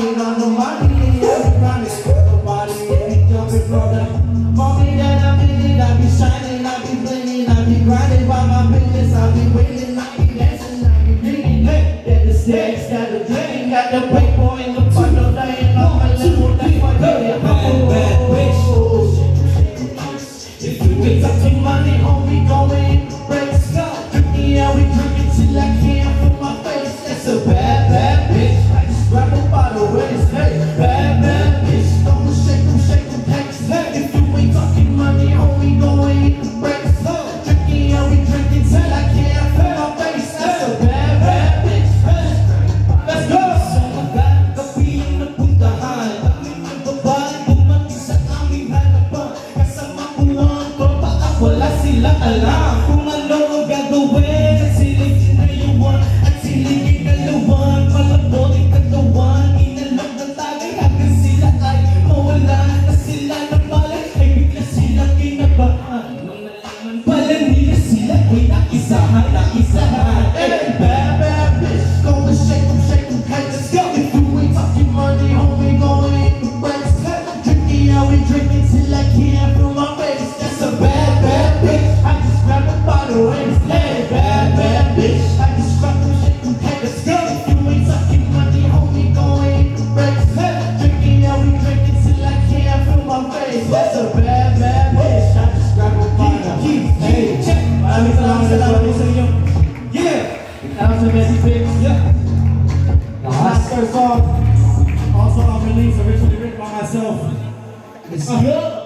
money, not no money, yeah, every time it's for nobody, yeah, jumping from the money that I'm I be shining, I be blinging, I be grinding by my business, I be winning, I be dancing, I be drinking, hey, yeah, the stacks got the drain, got the paper in the bundle, they ain't on my little bad, bad bitch. If you ain't talking money, homie, go in, break stuff, yeah, we drinking till I can't. Sila Kung ano ang gagawin Sila'y sinayuan At sila'y kinalawan Malabot ang katawan Inalog ng tagay Hanggang sila ay mawala Na sila ng malay Ay bigla silang kinabahan Nung nalaman pala nila sila Ay naisahan, naisahan Hey, bad, bad bitch, gonna shake them, shake them, hey, let's go. If you ain't talking money, homie, going in the breaks. Drinking, yeah, we drinking till I can't Song. Also, I released originally written by myself. It's good.